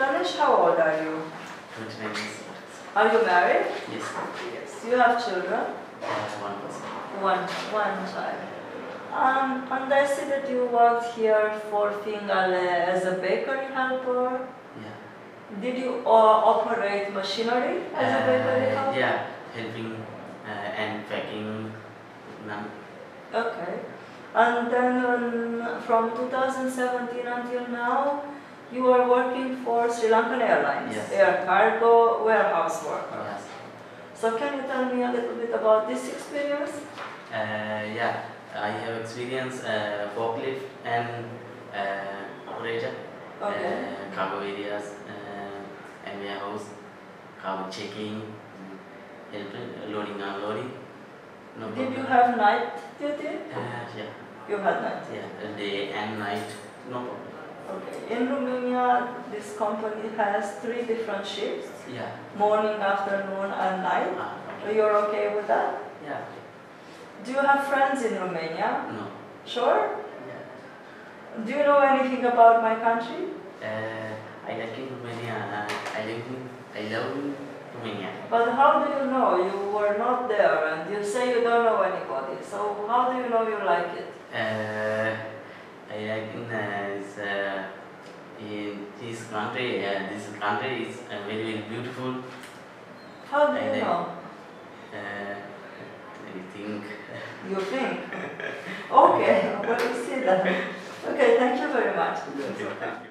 Danish, how old are you? 29 years. Are you married? Yes. Yes. You have children? One person. One, one child. Um, and I see that you worked here for Fingale as a bakery helper. Yeah. Did you uh, operate machinery as a bakery Uh, helper? yeah, helping uh, and packing. Okay. And then um, from 2017 until now, you are working for Sri Lankan Airlines, Yes. air cargo warehouse worker. Yes. So can you tell me a little bit about this experience? Uh, yeah, I have experience uh, forklift and uh, operator. Okay. Uh, cargo areas uh, and warehouse, cargo checking, helping, loading, unloading. No Did you have night duty? Uh, yeah, You had night. yeah, day and night, no problem. Okay. In Romania, this company has three different shifts: Yeah. morning, afternoon, and night. Ah, So you're okay with that? yeah. Do you have friends in Romania? No. Sure. Yeah. Do you know anything about my country? Uh, I like in Romania. Uh, I like. I love Romania. But how do you know? You were not there and you say you don't know anybody. So how do you know you like it? Uh, I uh, is, uh, in this country. Uh, this country is uh, very very beautiful. How do you know? Uh, I think. You think? Okay, well, we see that. Okay, thank you very much. Okay, thank you.